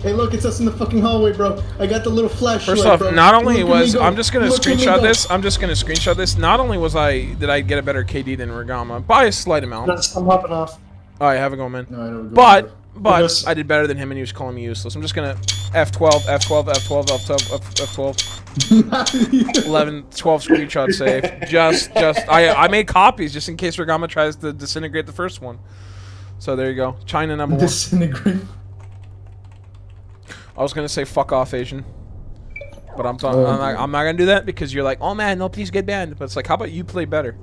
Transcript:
Hey, look, it's us in the fucking hallway, bro. I got the little flashlight, First off, bro. not only Look was. I'm just gonna Look screenshot go. this. I'm just gonna screenshot this. Not only was I did I get a better KD than Regama by a slight amount. That's- I'm hopping off. All right, have a go, man. No, I don't go But for it. but Yes. I did better than him, and he was calling me useless. I'm just gonna F12, F12, F12, F12, F12, F12, 11, 12 screenshot save. Just just I I made copies just in case Regama tries to disintegrate the first one. So there you go. China number one. Disintegrate. I was gonna say fuck off Asian. But I'm, talking, Oh, I'm, not. I'm not gonna do that because you're like, oh man, no, please get banned. But it's like, how about you play better?